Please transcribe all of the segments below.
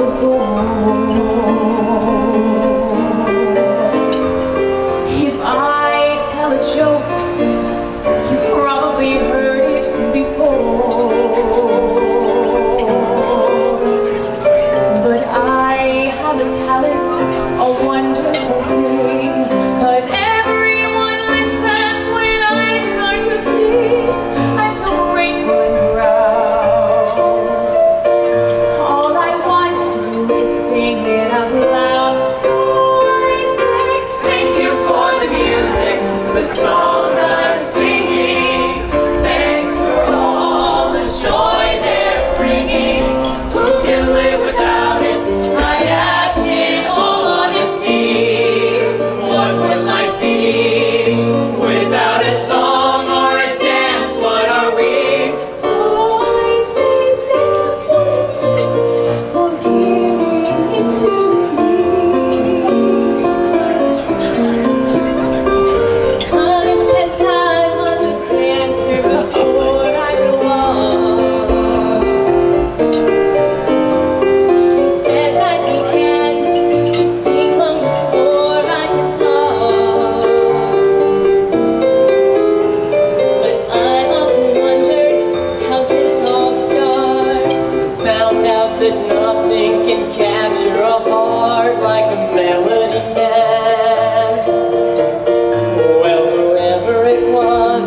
都多。长 the song.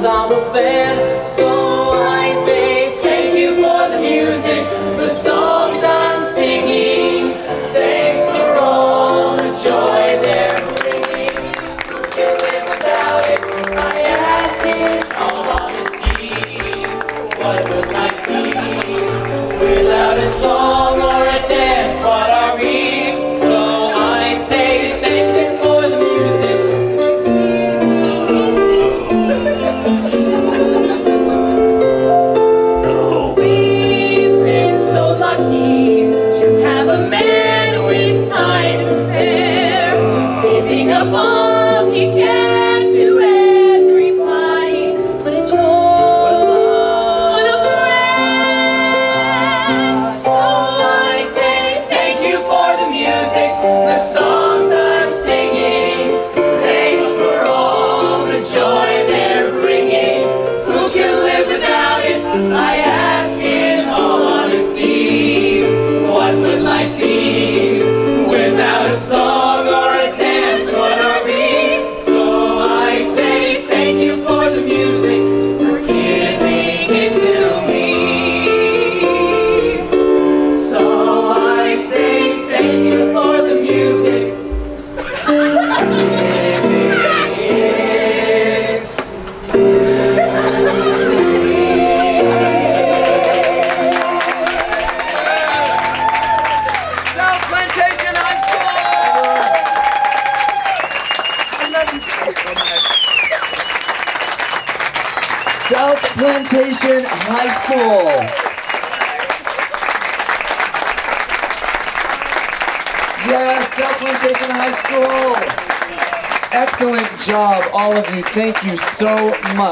I'm a fan So I say thank you for the music The songs I'm singing Thanks for all the joy they're bringing Who can live without it? I ask in all honesty What would I Plantation High School. Yes, South Plantation High School. Excellent job, all of you. Thank you so much.